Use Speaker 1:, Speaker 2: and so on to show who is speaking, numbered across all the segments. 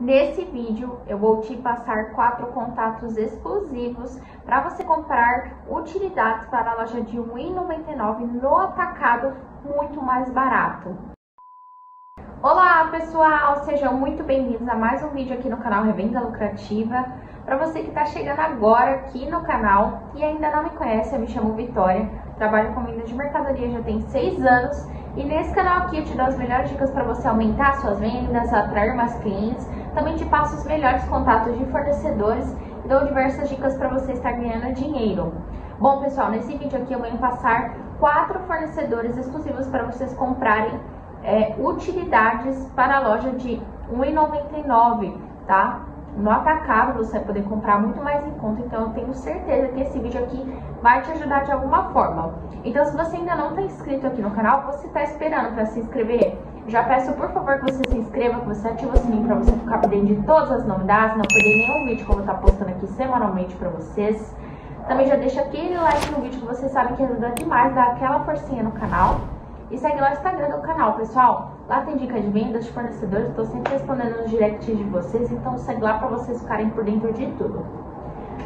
Speaker 1: Nesse vídeo eu vou te passar quatro contatos exclusivos para você comprar utilidades para a loja de R$ 1,99 no atacado muito mais barato. Olá pessoal, sejam muito bem-vindos a mais um vídeo aqui no canal Revenda Lucrativa. Para você que está chegando agora aqui no canal e ainda não me conhece, eu me chamo Vitória, trabalho com vendas de mercadoria já tem seis anos e nesse canal aqui eu te dou as melhores dicas para você aumentar suas vendas, atrair mais clientes também te passo os melhores contatos de fornecedores e dou diversas dicas para você estar ganhando dinheiro. Bom, pessoal, nesse vídeo aqui eu venho passar quatro fornecedores exclusivos para vocês comprarem é, utilidades para a loja de R$ 1,99, tá? No atacado você vai poder comprar muito mais em conta, então eu tenho certeza que esse vídeo aqui vai te ajudar de alguma forma. Então se você ainda não está inscrito aqui no canal, você está esperando para se inscrever? Já peço por favor que você se inscreva, que você ative o sininho para você ficar por dentro de todas as novidades, não perder nenhum vídeo que eu vou estar postando aqui semanalmente para vocês. Também já deixa aquele like no vídeo que você sabe que ajuda demais, dá aquela forcinha no canal. E segue lá o Instagram do canal, pessoal. Lá tem dica de vendas, de fornecedores, estou sempre respondendo nos directs de vocês, então segue lá para vocês ficarem por dentro de tudo.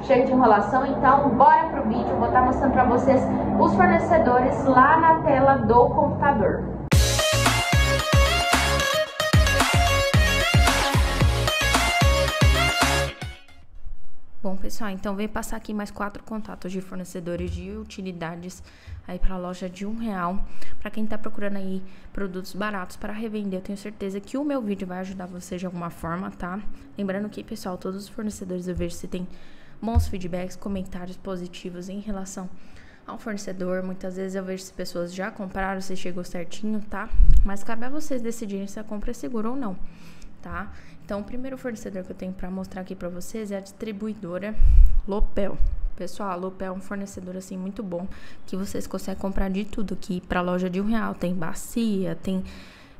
Speaker 1: Chega de enrolação, então bora pro vídeo, vou estar mostrando para vocês os fornecedores lá na tela do computador. Bom, pessoal, então vem passar aqui mais quatro contatos de fornecedores de utilidades aí para a loja de um real. Para quem está procurando aí produtos baratos para revender, eu tenho certeza que o meu vídeo vai ajudar você de alguma forma, tá? Lembrando que, pessoal, todos os fornecedores eu vejo se tem bons feedbacks, comentários positivos em relação ao fornecedor. Muitas vezes eu vejo se pessoas já compraram, se chegou certinho, tá? Mas cabe a vocês decidirem se a compra é segura ou não tá? Então, o primeiro fornecedor que eu tenho para mostrar aqui para vocês é a distribuidora Lopel. Pessoal, a Lopel é um fornecedor assim muito bom que vocês conseguem comprar de tudo aqui para loja de um real. Tem bacia, tem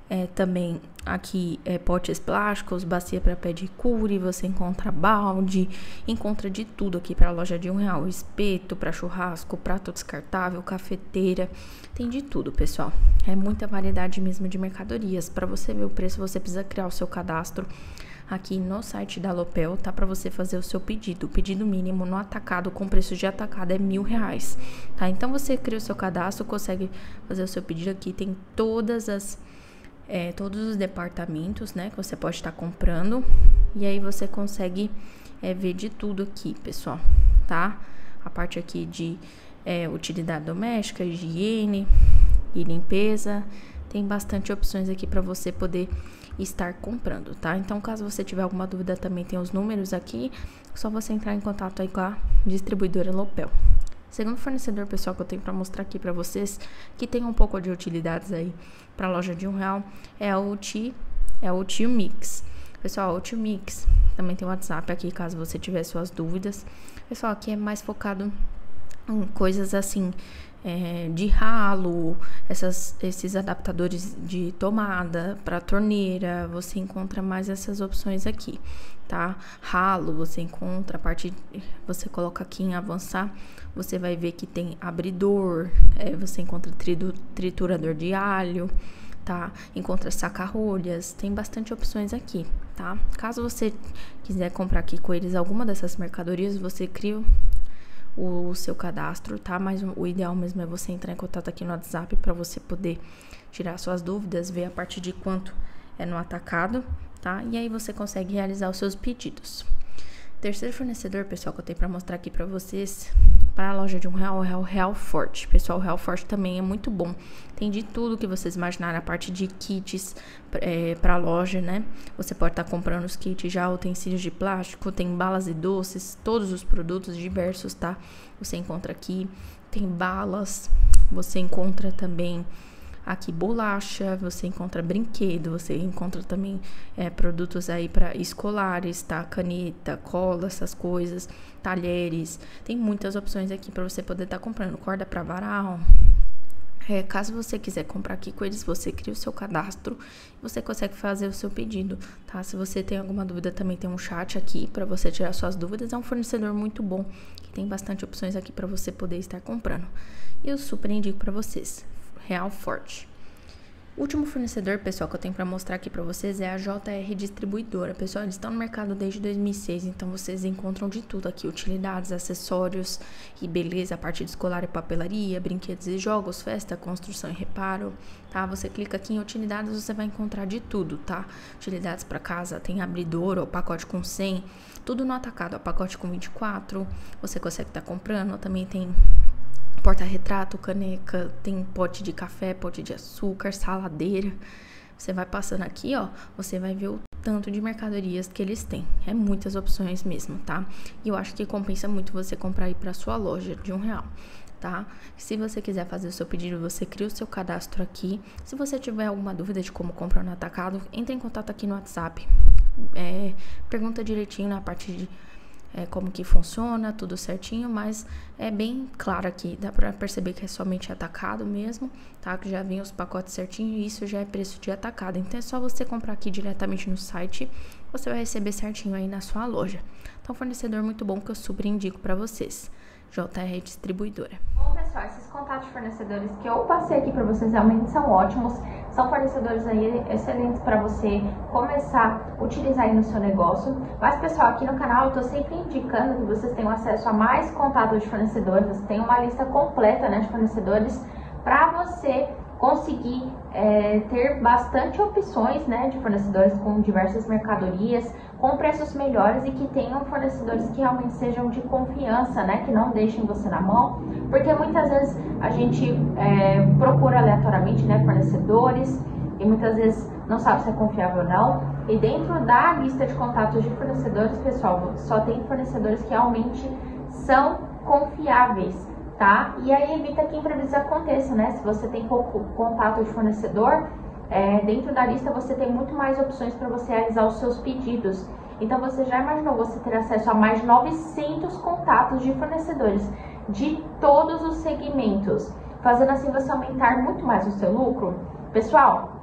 Speaker 1: é, também aqui é, potes plásticos, bacia para pé de cure, você encontra balde, encontra de tudo aqui para a loja de um real, espeto para churrasco, prato descartável, cafeteira, tem de tudo, pessoal. É muita variedade mesmo de mercadorias. Para você ver o preço, você precisa criar o seu cadastro aqui no site da Lopel, tá? Para você fazer o seu pedido. O pedido mínimo no atacado com preço de atacado é mil reais, tá? Então você cria o seu cadastro, consegue fazer o seu pedido aqui. Tem todas as é, todos os departamentos, né, que você pode estar comprando. E aí você consegue é, ver de tudo aqui, pessoal, tá? A parte aqui de é, utilidade doméstica, higiene e limpeza. Tem bastante opções aqui para você poder estar comprando, tá? Então, caso você tiver alguma dúvida, também tem os números aqui. Só você entrar em contato aí com a distribuidora Lopel. Segundo fornecedor pessoal que eu tenho para mostrar aqui para vocês, que tem um pouco de utilidades aí para loja de um real, é o T, é o Tio Mix. Pessoal, o Tio Mix também tem o WhatsApp aqui caso você tiver suas dúvidas. Pessoal, aqui é mais focado coisas assim é, de ralo, essas, esses adaptadores de tomada para torneira, você encontra mais essas opções aqui, tá? Ralo, você encontra a parte, você coloca aqui em avançar, você vai ver que tem abridor, é, você encontra triturador de alho, tá? Encontra saca-rolhas, tem bastante opções aqui, tá? Caso você quiser comprar aqui com eles alguma dessas mercadorias, você cria o seu cadastro, tá? Mas o ideal mesmo é você entrar em contato aqui no WhatsApp para você poder tirar suas dúvidas, ver a partir de quanto é no atacado, tá? E aí você consegue realizar os seus pedidos. Terceiro fornecedor, pessoal, que eu tenho para mostrar aqui para vocês, para a loja de um real, é o Real Forte. Pessoal, o Real Forte também é muito bom. Tem de tudo que vocês imaginarem, a parte de kits é, para loja, né? Você pode estar tá comprando os kits já, utensílios de plástico, tem balas e doces, todos os produtos diversos, tá? Você encontra aqui. Tem balas, você encontra também Aqui bolacha, você encontra brinquedo, você encontra também é, produtos aí para escolares, tá? Caneta, cola, essas coisas, talheres. Tem muitas opções aqui para você poder estar tá comprando. Corda para varal. É, caso você quiser comprar aqui com eles, você cria o seu cadastro e você consegue fazer o seu pedido, tá? Se você tem alguma dúvida, também tem um chat aqui para você tirar suas dúvidas. É um fornecedor muito bom que tem bastante opções aqui para você poder estar comprando. E eu super indico para vocês. Real Forte.
Speaker 2: O último fornecedor, pessoal, que eu tenho para mostrar aqui para vocês é a JR Distribuidora. Pessoal, eles estão no mercado desde 2006, então vocês encontram de tudo aqui: utilidades, acessórios e beleza, parte de escolar e papelaria, brinquedos e jogos, festa, construção e reparo, tá? Você clica aqui em utilidades, você vai encontrar de tudo, tá? Utilidades para casa, tem abridor ou pacote com 100, tudo no atacado, ó, pacote com 24, você consegue estar tá comprando, também tem porta-retrato, caneca, tem pote de café, pote de açúcar, saladeira. Você vai passando aqui, ó, você vai ver o tanto de mercadorias que eles têm. É muitas opções mesmo, tá? E eu acho que compensa muito você comprar aí para sua loja de um real. Tá? Se você quiser fazer o seu pedido, você cria o seu cadastro aqui. Se você tiver alguma dúvida de como comprar no atacado, entre em contato aqui no WhatsApp. É, pergunta direitinho na parte de é, como que funciona, tudo certinho, mas é bem claro aqui, dá para perceber que é somente atacado mesmo, tá? Que já vem os pacotes certinho e isso já é preço de atacado. Então é só você comprar aqui diretamente no site, você vai receber certinho aí na sua loja. Então fornecedor muito bom que eu super indico para vocês. JR Distribuidora.
Speaker 1: Bom, pessoal, esses contatos de fornecedores que eu passei aqui para vocês realmente são ótimos. São fornecedores aí excelentes para você começar a utilizar aí no seu negócio. Mas, pessoal, aqui no canal eu estou sempre indicando que vocês tenham acesso a mais contatos de fornecedores. Tem uma lista completa né, de fornecedores para você conseguir é, ter bastante opções né, de fornecedores com diversas mercadorias, com preços melhores e que tenham fornecedores que realmente sejam de confiança, né, que não deixem você na mão, porque muitas vezes a gente é, procura aleatoriamente né, fornecedores e muitas vezes não sabe se é confiável ou não. E dentro da lista de contatos de fornecedores, pessoal, só tem fornecedores que realmente são confiáveis tá? E aí evita que imprevistos aconteçam, né? Se você tem pouco contato de fornecedor, é, dentro da lista você tem muito mais opções para você realizar os seus pedidos. Então você já imaginou você ter acesso a mais de 900 contatos de fornecedores de todos os segmentos, fazendo assim você aumentar muito mais o seu lucro? Pessoal,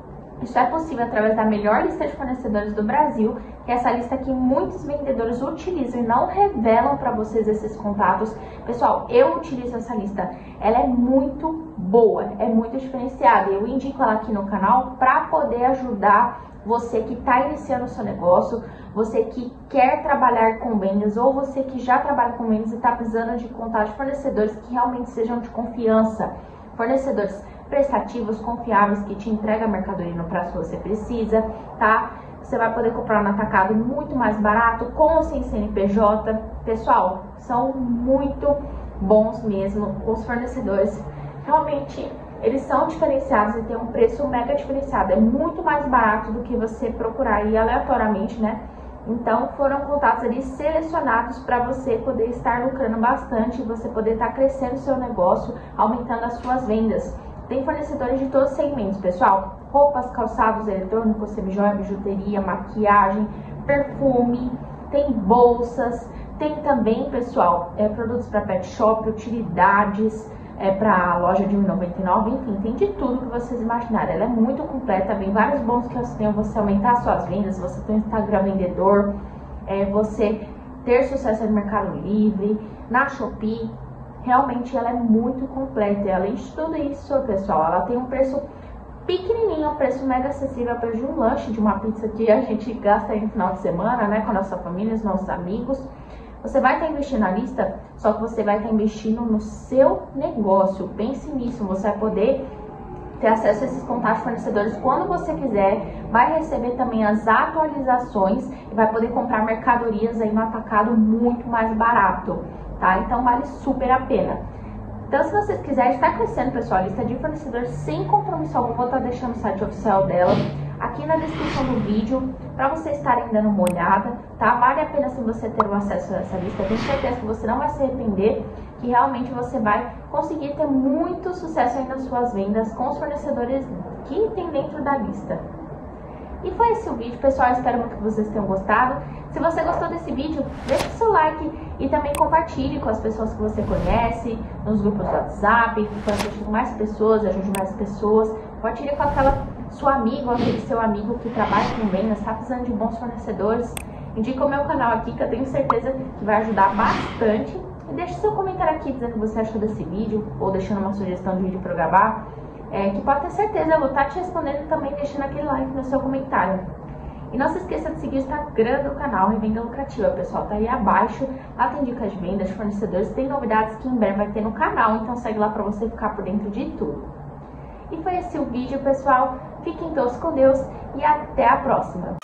Speaker 1: isso é possível através da melhor lista de fornecedores do Brasil, que é essa lista que muitos vendedores utilizam e não revelam para vocês esses contatos. Pessoal, eu utilizo essa lista. Ela é muito boa, é muito diferenciada. Eu indico ela aqui no canal para poder ajudar você que está iniciando o seu negócio, você que quer trabalhar com vendas ou você que já trabalha com vendas e está precisando de contatos de fornecedores que realmente sejam de confiança. Fornecedores prestativos, confiáveis, que te entrega a mercadoria no prazo que você precisa, tá? Você vai poder comprar no atacado muito mais barato, com ou sem CNPJ. Pessoal, são muito bons mesmo os fornecedores. Realmente, eles são diferenciados e tem um preço mega diferenciado. É muito mais barato do que você procurar aí aleatoriamente, né? Então, foram contatos ali selecionados para você poder estar lucrando bastante, você poder estar crescendo o seu negócio, aumentando as suas vendas. Tem fornecedores de todos os segmentos, pessoal. Roupas, calçados, eletrônicos, semijoia, bijuteria, maquiagem, perfume, tem bolsas, tem também, pessoal, é, produtos para pet shop, utilidades, é, para loja de 1,99, enfim, tem de tudo que vocês imaginarem. Ela é muito completa, vem vários bons que você tem, você aumentar suas vendas, você tem um Instagram vendedor, é, você ter sucesso no Mercado Livre, na Shopee, realmente ela é muito completa. E de tudo isso, pessoal, ela tem um preço pequenininho, um preço mega acessível, preço de um lanche, de uma pizza que a gente gasta aí no final de semana, né, com a nossa família, os nossos amigos. Você vai estar investindo na lista, só que você vai estar investindo no seu negócio. Pense nisso, você vai poder ter acesso a esses contatos fornecedores quando você quiser, vai receber também as atualizações e vai poder comprar mercadorias aí no atacado muito mais barato tá? Então vale super a pena. Então, se vocês quiserem estar crescendo, pessoal, a lista de fornecedores sem compromisso algum, vou estar deixando o site oficial dela aqui na descrição do vídeo para vocês estarem dando uma olhada, tá? Vale a pena se você ter o acesso a essa lista. Tenho certeza que você não vai se arrepender, que realmente você vai conseguir ter muito sucesso aí nas suas vendas com os fornecedores que tem dentro da lista. E foi esse o vídeo, pessoal. Espero muito que vocês tenham gostado. Se você gostou desse vídeo, deixe seu like e também compartilhe com as pessoas que você conhece, nos grupos do WhatsApp, para que mais pessoas, ajude mais pessoas. Compartilhe com aquela sua amiga ou aquele seu amigo que trabalha com vendas, está precisando de bons fornecedores. Indica o meu canal aqui que eu tenho certeza que vai ajudar bastante. E deixe seu comentário aqui dizendo o que você achou desse vídeo ou deixando uma sugestão de vídeo para gravar. É, que pode ter certeza, eu vou estar te respondendo também, deixando aquele like no seu comentário. E não se esqueça de seguir o Instagram do canal Revenda Lucrativa, pessoal. Tá aí abaixo. Lá tem dicas de vendas, fornecedores, tem novidades que em breve vai ter no canal. Então segue lá para você ficar por dentro de tudo. E foi esse o vídeo, pessoal. Fiquem todos com Deus e até a próxima.